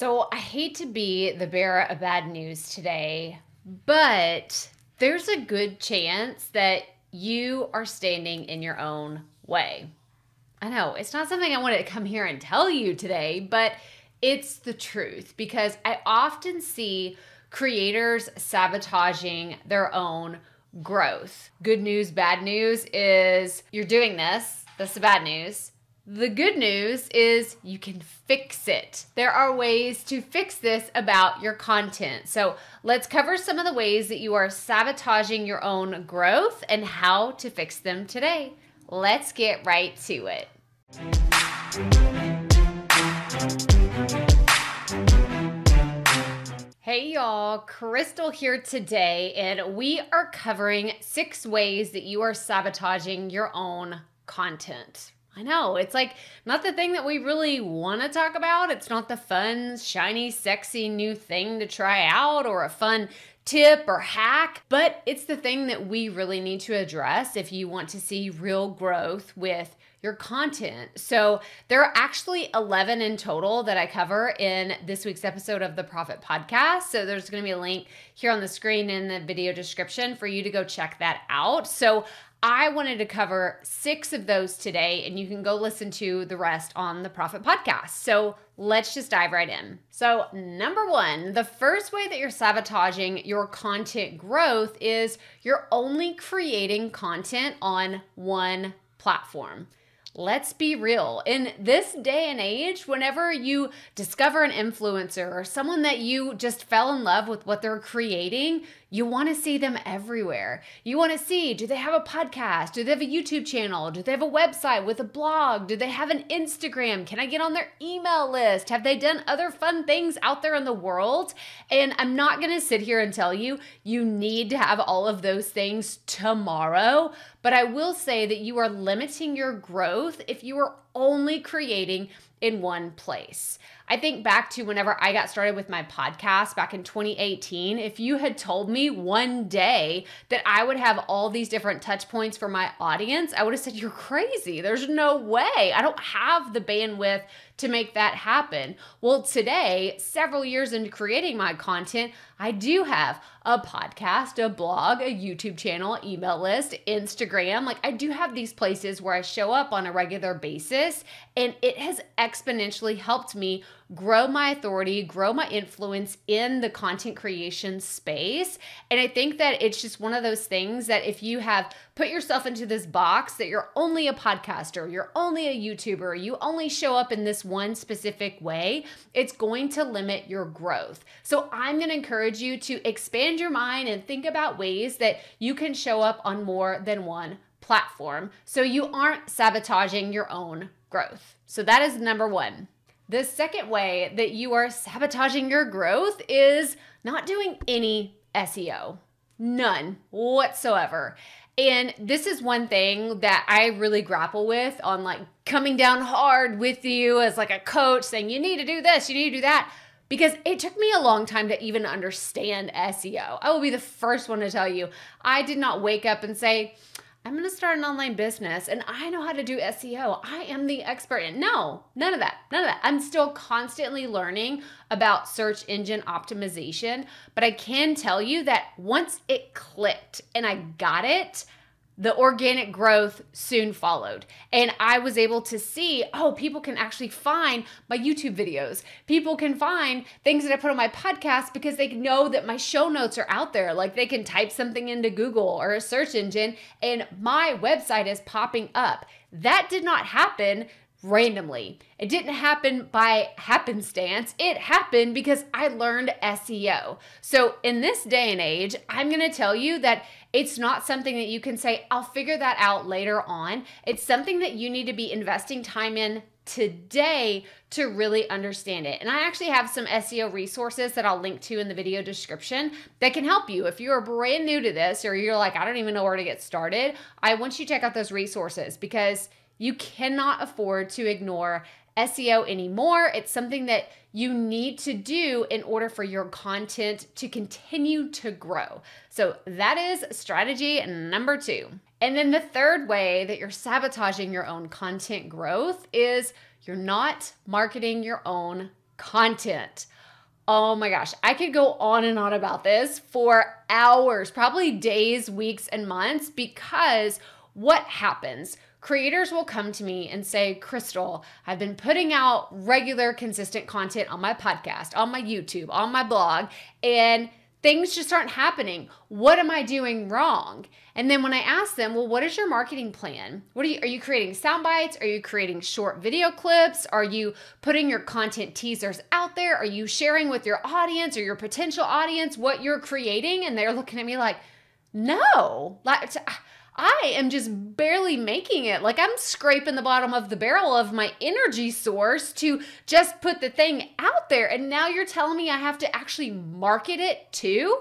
So I hate to be the bearer of bad news today, but there's a good chance that you are standing in your own way. I know it's not something I wanted to come here and tell you today, but it's the truth because I often see creators sabotaging their own growth. Good news, bad news is you're doing this. That's the bad news. The good news is you can fix it. There are ways to fix this about your content. So, let's cover some of the ways that you are sabotaging your own growth and how to fix them today. Let's get right to it. Hey y'all, Krystal here today, and we are covering six ways that you are sabotaging your own content. I know. It's like not the thing that we really want to talk about. It's not the fun, shiny, sexy new thing to try out or a fun tip or hack, but it's the thing that we really need to address if you want to see real growth with your content. So there are actually 11 in total that I cover in this week's episode of the Proffitt Podcast. So there's going to be a link here on the screen in the video description for you to go check that out. So I wanted to cover six of those today, and you can go listen to the rest on the Proffitt Podcast. So let's just dive right in. So, number one, the first way that you're sabotaging your content growth is you're only creating content on one platform. Let's be real. In this day and age, whenever you discover an influencer or someone that you just fell in love with what they're creating, you want to see them everywhere. You want to see do they have a podcast? Do they have a YouTube channel? Do they have a website with a blog? Do they have an Instagram? Can I get on their email list? Have they done other fun things out there in the world? And I'm not going to sit here and tell you you need to have all of those things tomorrow, but I will say that you are limiting your growth if you are only creating in one place. I think back to whenever I got started with my podcast back in 2018. If you had told me one day that I would have all these different touch points for my audience, I would have said, You're crazy. There's no way. I don't have the bandwidth to make that happen. Well, today, several years into creating my content, I do have a podcast, a blog, a YouTube channel, email list, Instagram. Like I do have these places where I show up on a regular basis, and it has exponentially helped me grow my authority, grow my influence in the content creation space. And I think that it's just one of those things that if you have put yourself into this box that you're only a podcaster, you're only a YouTuber, you only show up in this one specific way, it's going to limit your growth. So I'm going to encourage you to expand your mind and think about ways that you can show up on more than one platform so you aren't sabotaging your own growth. So that is number one. The second way that you are sabotaging your growth is not doing any SEO. None whatsoever. And this is one thing that I really grapple with on like coming down hard with you as like a coach saying, you need to do this, you need to do that. Because it took me a long time to even understand SEO. I will be the first one to tell you, I did not wake up and say, I'm going to start an online business and I know how to do SEO. I am the expert. In. No, none of that. None of that. I'm still constantly learning about search engine optimization, but I can tell you that once it clicked and I got it, the organic growth soon followed. And I was able to see, oh, people can actually find my YouTube videos. People can find things that I put on my podcast because they know that my show notes are out there. Like they can type something into Google or a search engine and my website is popping up. That did not happen randomly. It didn't happen by happenstance. It happened because I learned SEO. So, in this day and age, I'm going to tell you that it's not something that you can say, I'll figure that out later on. It's something that you need to be investing time in today to really understand it. And I actually have some SEO resources that I'll link to in the video description that can help you. If you're brand new to this or you're like, I don't even know where to get started, I want you to check out those resources because you cannot afford to ignore SEO anymore. It's something that you need to do in order for your content to continue to grow. So that is strategy number two. And then the third way that you're sabotaging your own content growth is you're not marketing your own content. Oh my gosh, I could go on and on about this for hours, probably days, weeks, and months because what happens? Creators will come to me and say, Krystal, I've been putting out regular, consistent content on my podcast, on my YouTube, on my blog, and things just aren't happening. What am I doing wrong? And then when I ask them, well, what is your marketing plan? What are you are you creating sound bites? Are you creating short video clips? Are you putting your content teasers out there? Are you sharing with your audience or your potential audience what you're creating? And they're looking at me like, no. Like I am just barely making it. Like I'm scraping the bottom of the barrel of my energy source to just put the thing out there. And now you're telling me I have to actually market it too?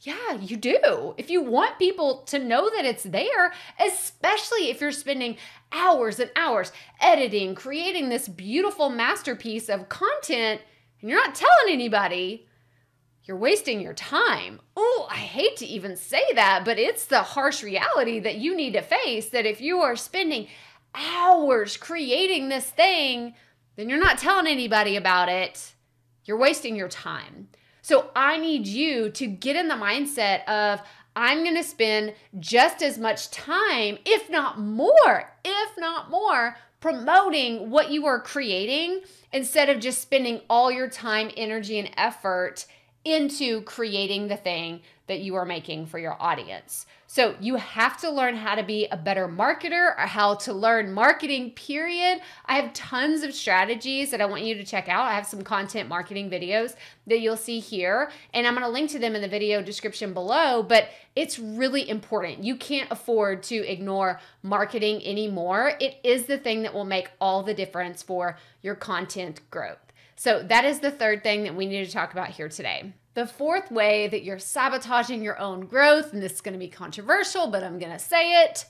Yeah, you do. If you want people to know that it's there, especially if you're spending hours and hours editing, creating this beautiful masterpiece of content, and you're not telling anybody, you're wasting your time. Oh, I hate to even say that, but it's the harsh reality that you need to face that if you are spending hours creating this thing, then you're not telling anybody about it. You're wasting your time. So I need you to get in the mindset of, I'm going to spend just as much time, if not more, if not more, promoting what you are creating instead of just spending all your time, energy, and effort into creating the thing that you are making for your audience. So you have to learn how to be a better marketer or how to learn marketing, period. I have tons of strategies that I want you to check out. I have some content marketing videos that you'll see here, and I'm gonna link to them in the video description below. But it's really important. You can't afford to ignore marketing anymore. It is the thing that will make all the difference for your content growth. So, that is the third thing that we need to talk about here today. The fourth way that you're sabotaging your own growth, and this is going to be controversial, but I'm going to say it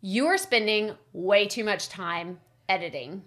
you are spending way too much time editing.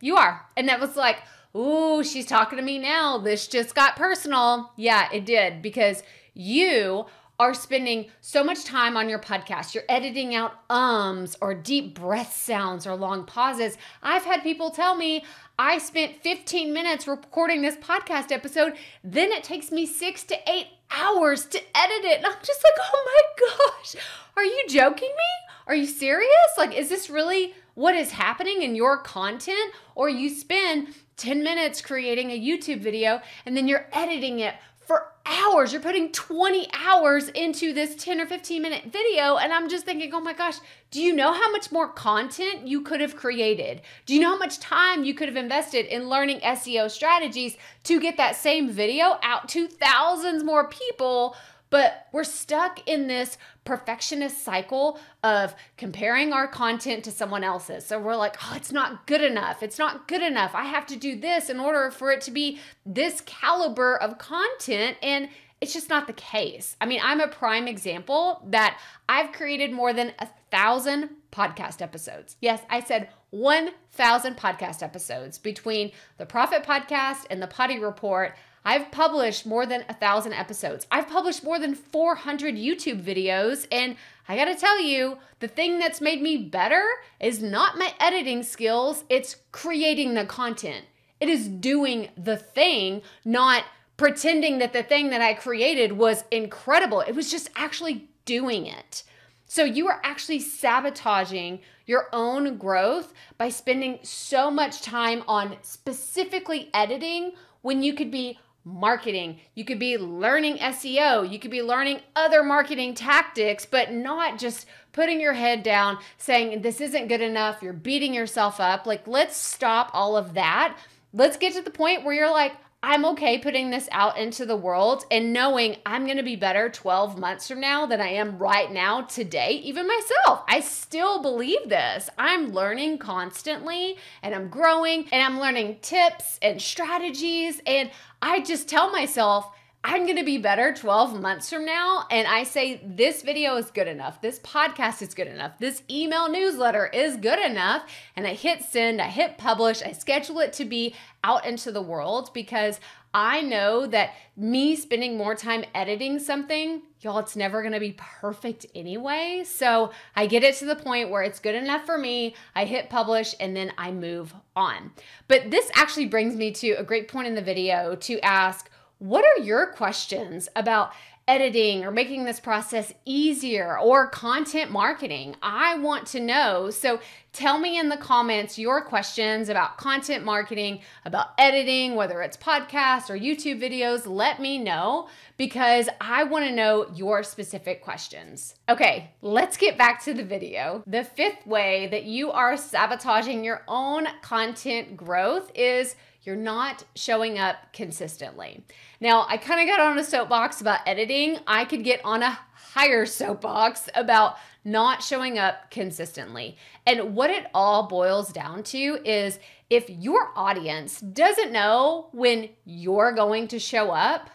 You are. And that was like, ooh, she's talking to me now. This just got personal. Yeah, it did because you are spending so much time on your podcast. You're editing out ums or deep breath sounds or long pauses. I've had people tell me I spent 15 minutes recording this podcast episode, then it takes me six to eight hours to edit it. And I'm just like, oh my gosh, are you joking me? Are you serious? Like, is this really what is happening in your content? Or you spend 10 minutes creating a YouTube video and then you're editing it for hours. You're putting 20 hours into this 10 or 15 minute video. And I'm just thinking, oh my gosh, do you know how much more content you could have created? Do you know how much time you could have invested in learning SEO strategies to get that same video out to thousands more people? But we're stuck in this perfectionist cycle of comparing our content to someone else's. So we're like, oh, it's not good enough. It's not good enough. I have to do this in order for it to be this caliber of content. And it's just not the case. I mean, I'm a prime example that I've created more than a thousand podcast episodes. Yes, I said 1,000 podcast episodes between the Proffitt Podcast and the Potty Report. I've published more than a thousand episodes. I've published more than 400 YouTube videos. And I gotta tell you, the thing that's made me better is not my editing skills, it's creating the content. It is doing the thing, not pretending that the thing that I created was incredible. It was just actually doing it. So you are actually sabotaging your own growth by spending so much time on specifically editing when you could be marketing. You could be learning SEO. You could be learning other marketing tactics, but not just putting your head down saying, This isn't good enough. You're beating yourself up. Like, let's stop all of that. Let's get to the point where you're like, I'm okay putting this out into the world and knowing I'm going to be better 12 months from now than I am right now today, even myself. I still believe this. I'm learning constantly and I'm growing and I'm learning tips and strategies. And I just tell myself, I'm going to be better 12 months from now. And I say, this video is good enough. This podcast is good enough. This email newsletter is good enough. And I hit send, I hit publish, I schedule it to be out into the world because I know that me spending more time editing something, y'all, it's never gonna be perfect anyway. So I get it to the point where it's good enough for me. I hit publish and then I move on. But this actually brings me to a great point in the video to ask what are your questions about editing or making this process easier or content marketing? I want to know. So tell me in the comments your questions about content marketing, about editing, whether it's podcasts or YouTube videos. Let me know because I want to know your specific questions. Okay, let's get back to the video. The fifth way that you are sabotaging your own content growth is you're not showing up consistently. Now, I kind of got on a soapbox about editing. I could get on a higher soapbox about not showing up consistently. And what it all boils down to is if your audience doesn't know when you're going to show up,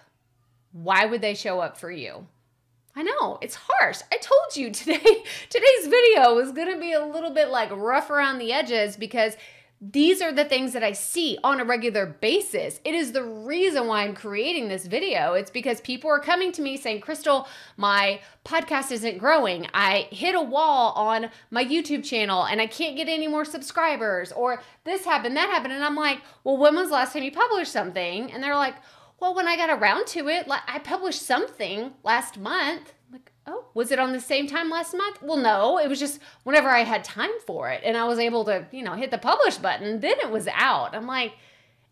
why would they show up for you? I know, it's harsh. I told you today today's video was going to be a little bit like rough around the edges because these are the things that I see on a regular basis. It is the reason why I'm creating this video. It's because people are coming to me saying, Krystal, my podcast isn't growing. I hit a wall on my YouTube channel and I can't get any more subscribers, or this happened, that happened. And I'm like, well, when was the last time you published something? And they're like, well, when I got around to it, I published something last month. Oh, was it on the same time last month? Well, no, it was just whenever I had time for it and I was able to, you know, hit the publish button, then it was out. I'm like,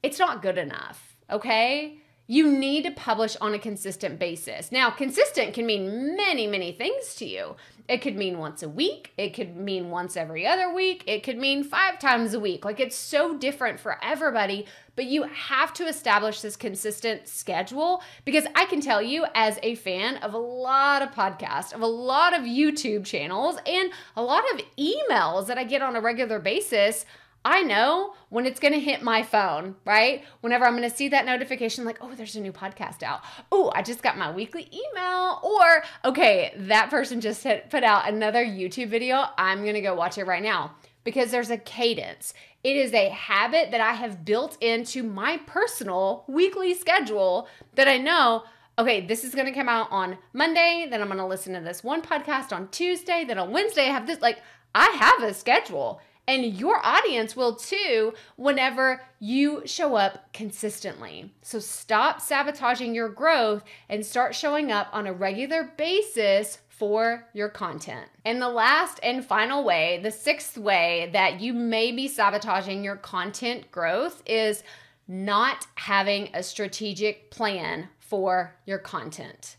it's not good enough, okay? You need to publish on a consistent basis. Now, consistent can mean many, many things to you. It could mean once a week, it could mean once every other week, it could mean five times a week. Like it's so different for everybody, but you have to establish this consistent schedule because I can tell you, as a fan of a lot of podcasts, of a lot of YouTube channels, and a lot of emails that I get on a regular basis. I know when it's going to hit my phone, right? Whenever I'm going to see that notification, like, oh, there's a new podcast out. Oh, I just got my weekly email. Or, okay, that person just put out another YouTube video. I'm going to go watch it right now because there's a cadence. It is a habit that I have built into my personal weekly schedule that I know okay, this is going to come out on Monday, then I'm going to listen to this one podcast on Tuesday, then on Wednesday I have this like I have a schedule and your audience will too whenever you show up consistently. So stop sabotaging your growth and start showing up on a regular basis for your content. And the last and final way, the sixth way that you may be sabotaging your content growth is not having a strategic plan for your content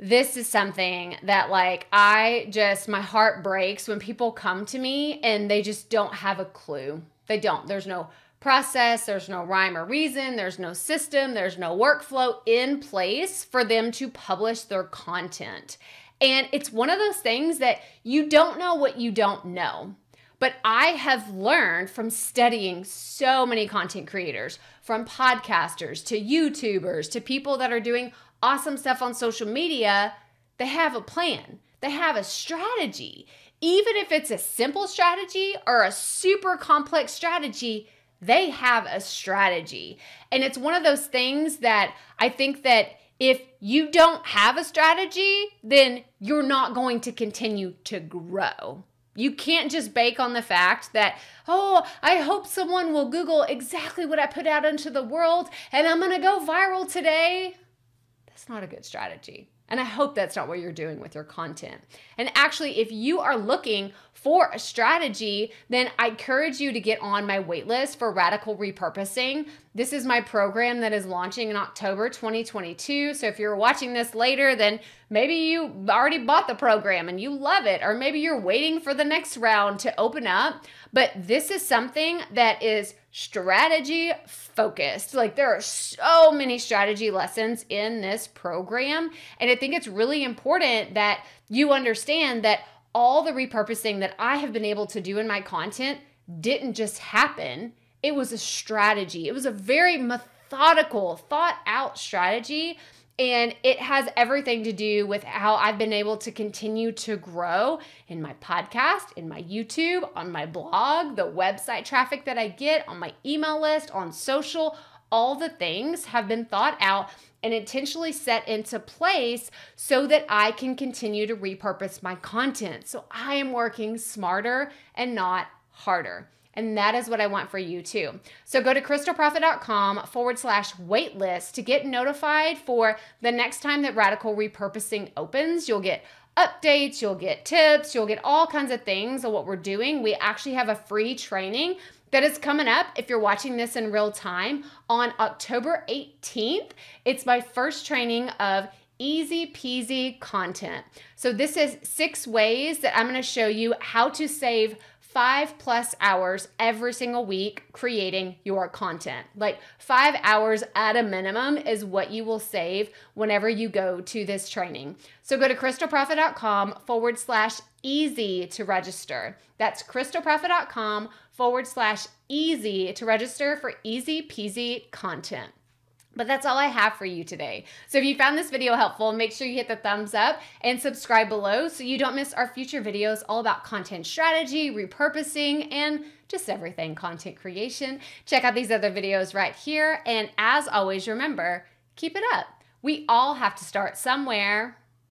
this is something that like I just my heart breaks when people come to me and they just don't have a clue. They don't. There's no process, there's no rhyme or reason, there's no system, there's no workflow in place for them to publish their content. And it's one of those things that you don't know what you don't know. But I have learned from studying so many content creators, from podcasters to YouTubers to people that are doing awesome stuff on social media, they have a plan, they have a strategy. Even if it's a simple strategy or a super complex strategy, they have a strategy. And it's one of those things that I think that if you don't have a strategy, then you're not going to continue to grow. You can't just bake on the fact that, oh, I hope someone will Google exactly what I put out into the world and I'm gonna go viral today. That's not a good strategy. And I hope that's not what you're doing with your content. And actually, if you are looking for a strategy, then I encourage you to get on my waitlist for radical repurposing. This is my program that is launching in October 2022. So if you're watching this later, then maybe you already bought the program and you love it, or maybe you're waiting for the next round to open up. But this is something that is strategy focused. Like there are so many strategy lessons in this program. And I think it's really important that you understand that all the repurposing that I have been able to do in my content didn't just happen. It was a strategy. It was a very methodical, thought out strategy And it has everything to do with how I've been able to continue to grow in my podcast, in my YouTube, on my blog, the website traffic that I get, on my email list, on social. All the things have been thought out and intentionally set into place so that I can continue to repurpose my content. So I am working smarter and not harder. And that is what I want for you too. So go to krystalproffitt.com forward slash waitlist to get notified for the next time that Radical Repurposing opens. You'll get updates, you'll get tips, you'll get all kinds of things of what we're doing. We actually have a free training that is coming up if you're watching this in real time on October 18th. It's my first training of easy peasy content. So, this is six ways that I'm gonna show you how to save five plus hours every single week creating your content. Like five hours at a minimum is what you will save whenever you go to this training. So go to krystalproffitt.com forward slash easy to register. That's krystalproffitt.com forward slash easy to register for easy peasy content. But that's all I have for you today. So if you found this video helpful, make sure you hit the thumbs up and subscribe below so you don't miss our future videos all about content strategy, repurposing, and just everything content creation. Check out these other videos right here. And as always, remember, keep it up. We all have to start somewhere.